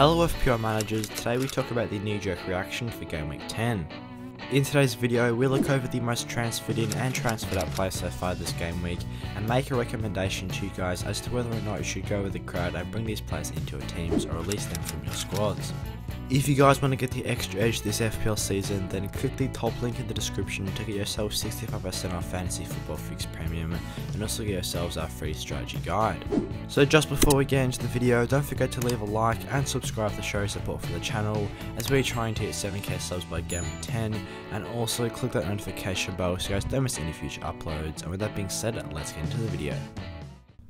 Hello FPL managers, today we talk about the knee-jerk reaction for Game Week 10. In today's video, we look over the most transferred in and transferred out players so far this game week, and make a recommendation to you guys as to whether or not you should go with the crowd and bring these players into your teams or release them from your squads. If you guys want to get the extra edge this FPL season, then click the top link in the description to get yourself 65% off Fantasy Football Fix Premium and also get yourselves our free strategy guide. So just before we get into the video, don't forget to leave a like and subscribe to show support for the channel as we're trying to hit 7k subs by Game 10 and also click that notification bell so you guys don't miss any future uploads and with that being said, let's get into the video.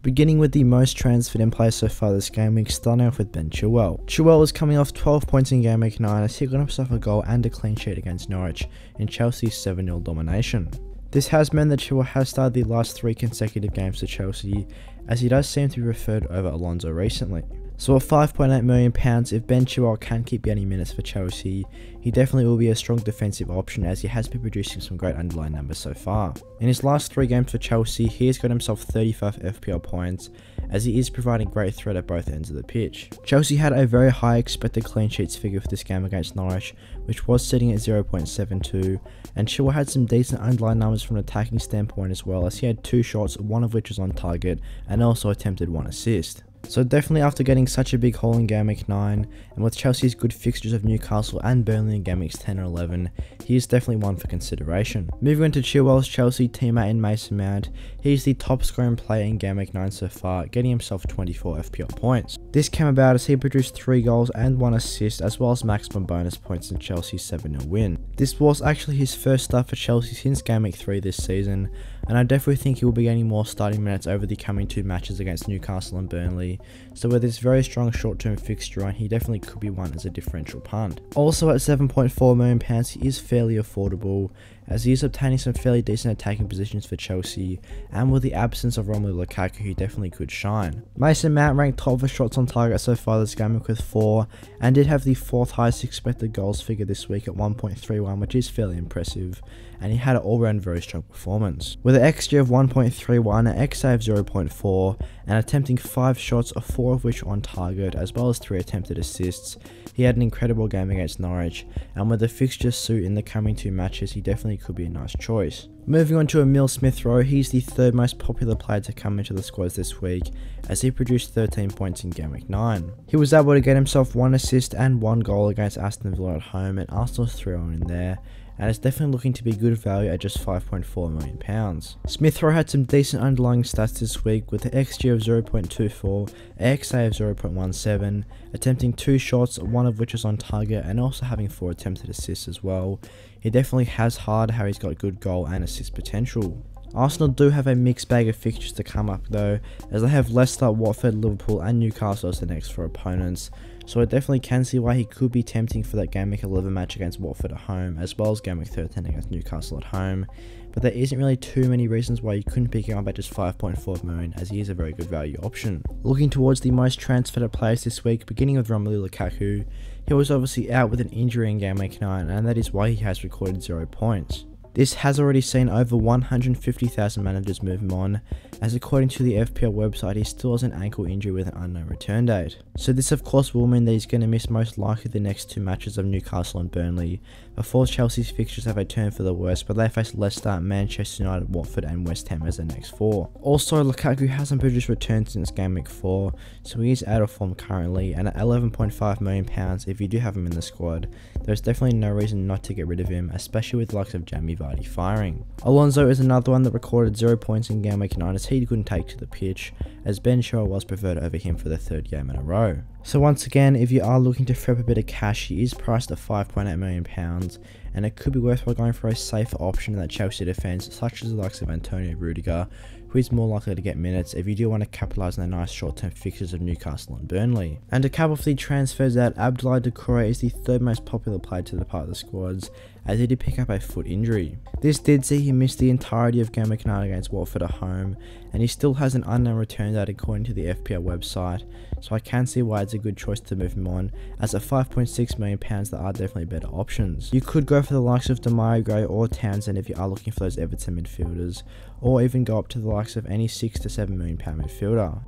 Beginning with the most transferred in players so far this game week, starting off with Ben Chilwell. Chilwell was coming off 12 points in game week 9 as he got himself a goal and a clean sheet against Norwich in Chelsea's 7-0 domination. This has meant that Chilwell has started the last three consecutive games for Chelsea, as he does seem to be referred over Alonso recently. So at £5.8 million, if Ben Chilwell can keep getting minutes for Chelsea, he definitely will be a strong defensive option as he has been producing some great underlying numbers so far. In his last three games for Chelsea, he has got himself 35 FPL points, as he is providing great threat at both ends of the pitch. Chelsea had a very high expected clean sheets figure for this game against Norwich, which was sitting at 0.72, and Chilwell had some decent underlying numbers from an attacking standpoint as well, as he had two shots, one of which was on target, and also attempted one assist. So definitely after getting such a big haul in Week 9, and with Chelsea's good fixtures of Newcastle and Burnley in Weeks 10 and 11, he is definitely one for consideration. Moving on to Chilwell's Chelsea teammate in Mason Mount, he is the top scoring player in Week 9 so far, getting himself 24 FPL points. This came about as he produced 3 goals and 1 assist, as well as maximum bonus points in Chelsea's 7-0 win. This was actually his first start for Chelsea since Week 3 this season, and I definitely think he will be getting more starting minutes over the coming two matches against Newcastle and Burnley, so with this very strong short-term fixture on, he definitely could be one as a differential punt. Also at £7.4 million, he is fairly affordable, as he is obtaining some fairly decent attacking positions for Chelsea, and with the absence of Romelu Lukaku, he definitely could shine. Mason Mount ranked top for shots on target so far this game with 4, and did have the 4th highest expected goals figure this week at 1.31, which is fairly impressive, and he had an all-round very strong performance. With an XG of 1.31, an XA of 0.4, and attempting 5 shots, of 4 of which on target, as well as 3 attempted assists, he had an incredible game against Norwich, and with the fixture suit in the coming two matches, he definitely could be a nice choice. Moving on to Emil Smith Rowe, he's the third most popular player to come into the squads this week, as he produced 13 points in game week 9. He was able to get himself one assist and one goal against Aston Villa at home, and Arsenal's 3 in there, and it's definitely looking to be good value at just £5.4 million. Smith Rowe had some decent underlying stats this week with an XG of 0.24, XA of 0.17, attempting two shots, one of which was on target, and also having four attempted assists as well. He definitely has hard how he's got good goal and assist potential. Arsenal do have a mixed bag of fixtures to come up though, as they have Leicester, Watford, Liverpool and Newcastle as the next four opponents, so I definitely can see why he could be tempting for that Game Week 11 match against Watford at home, as well as Game Week 13 against Newcastle at home. But there isn't really too many reasons why you couldn't pick him up at just 5.4 million, as he is a very good value option. Looking towards the most transferred players this week, beginning with Romelu Lukaku, he was obviously out with an injury in Game Week 9, and that is why he has recorded 0 points. This has already seen over 150,000 managers move him on, as according to the FPL website he still has an ankle injury with an unknown return date. So this of course will mean that he's going to miss most likely the next two matches of Newcastle and Burnley, before Chelsea's fixtures have a turn for the worse but they face Leicester, Manchester United, Watford and West Ham as their next four. Also Lukaku hasn't produced returns since game week 4, so he is out of form currently and at 11.5 million pounds if you do have him in the squad, there's definitely no reason not to get rid of him, especially with the likes of Jamie Vardy firing. Alonso is another one that recorded 0 points in game week 9 as he couldn't take to the pitch, as Ben Shaw was preferred over him for the third game in a row. So once again, if you are looking to free up a bit of cash, he is priced at £5.8 million, and it could be worthwhile going for a safer option in that Chelsea defence, such as the likes of Antonio Rudiger, who is more likely to get minutes if you do want to capitalise on the nice short-term fixtures of Newcastle and Burnley. And to cap off the transfers out, Abdoulaye Doucouré is the third most popular player to depart the squads, as he did pick up a foot injury. This did see him miss the entirety of game 9 against Watford at home, and he still has an unknown return date according to the FPL website, so I can see why it's a good choice to move him on, as at 5.6 million pounds there are definitely better options. You could go for the likes of Demarai Gray or Townsend if you are looking for those Everton midfielders, or even go up to the likes of any 6 to 7 million pound midfielder.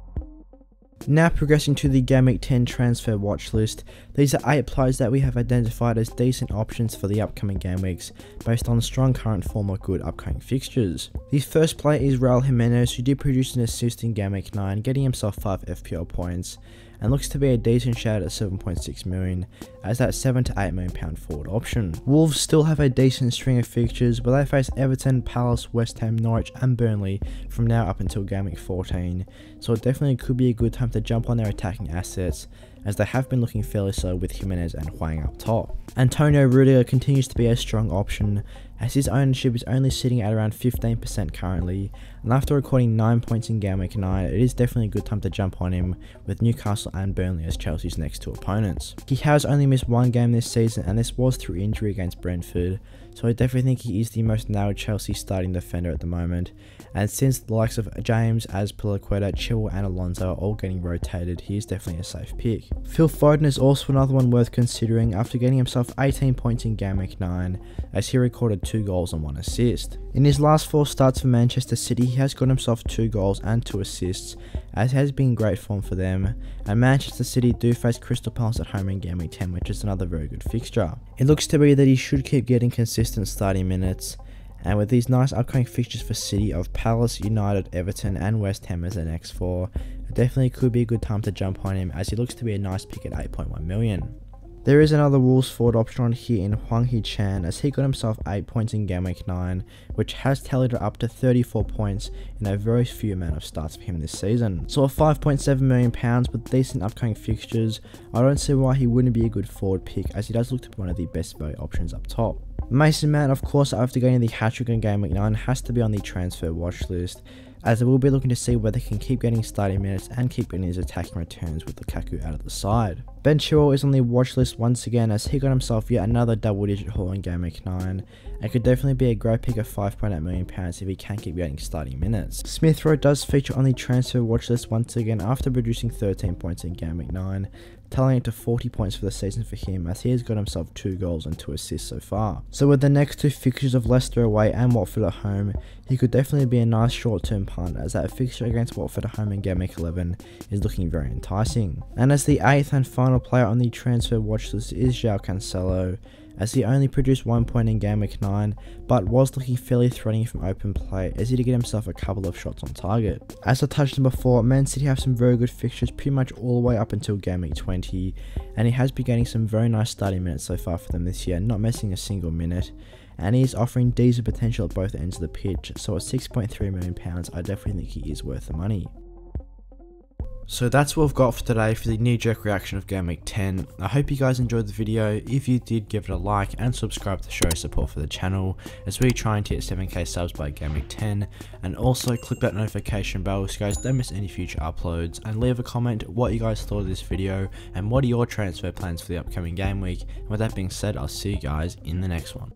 Now progressing to the Week 10 transfer watch list, these are 8 players that we have identified as decent options for the upcoming game weeks, based on strong current form or good upcoming fixtures. The first player is Raul Jimenez who did produce an assist in Week 9, getting himself 5 FPL points, and looks to be a decent shout at 7.6 million as that 7 to 8 million pound forward option. Wolves still have a decent string of fixtures but they face Everton, Palace, West Ham, Norwich and Burnley from now up until game week 14 so it definitely could be a good time to jump on their attacking assets as they have been looking fairly slow with Jimenez and Hwang up top. Antonio Rudiger continues to be a strong option as his ownership is only sitting at around 15% currently and after recording 9 points in game week 9 it is definitely a good time to jump on him with Newcastle and Burnley as Chelsea's next two opponents. He has only missed one game this season and this was through injury against Brentford so I definitely think he is the most nailed Chelsea starting defender at the moment. And since the likes of James, Azpilicueta, Chilwell and Alonso are all getting rotated, he is definitely a safe pick. Phil Foden is also another one worth considering after getting himself 18 points in Game Week 9 as he recorded 2 goals and 1 assist. In his last 4 starts for Manchester City, he has got himself 2 goals and 2 assists as has been great form for them, and Manchester City do face Crystal Palace at home in Game Week 10 which is another very good fixture. It looks to be that he should keep getting consistent starting minutes, and with these nice upcoming fixtures for City of Palace, United, Everton and West Ham as the next four, it definitely could be a good time to jump on him as he looks to be a nice pick at 8.1 million. There is another Wolves forward option on here in Hwang Hee-chan as he got himself 8 points in Game Week 9, which has tallied up to 34 points in a very few amount of starts for him this season. So at 5.7 million pounds with decent upcoming fixtures, I don't see why he wouldn't be a good forward pick as he does look to be one of the best value options up top. Mason Mount, of course, after getting the hat-trick in Game Week 9, has to be on the transfer watch list as they will be looking to see whether he can keep getting starting minutes and keep getting his attacking returns with Lukaku out of the side. Ben Chilwell is on the watch list once again as he got himself yet another double digit haul in Game Week 9 and could definitely be a great pick of 5.8 million pounds if he can keep getting starting minutes. Smith Rowe does feature on the transfer watch list once again after producing 13 points in Game Week 9 tallying it to 40 points for the season for him as he has got himself 2 goals and 2 assists so far. So with the next two fixtures of Leicester away and Watford at home, he could definitely be a nice short term punt as that fixture against Watford at home in Game Week 11 is looking very enticing. And as the 8th and final player on the transfer watch list is Joao Cancelo, as he only produced one point in game week 9, but was looking fairly threatening from open play as he did get himself a couple of shots on target. As I touched on before, Man City have some very good fixtures pretty much all the way up until game week 20, and he has been getting some very nice starting minutes so far for them this year, not missing a single minute and he is offering decent potential at both ends of the pitch, so at £6.3 million, I definitely think he is worth the money. So that's what I've got for today for the knee-jerk reaction of Game Week 10. I hope you guys enjoyed the video. If you did, give it a like and subscribe to show support for the channel as we try and hit 7k subs by Game Week 10. And also click that notification bell so you guys don't miss any future uploads. And leave a comment what you guys thought of this video and what are your transfer plans for the upcoming game week. And with that being said, I'll see you guys in the next one.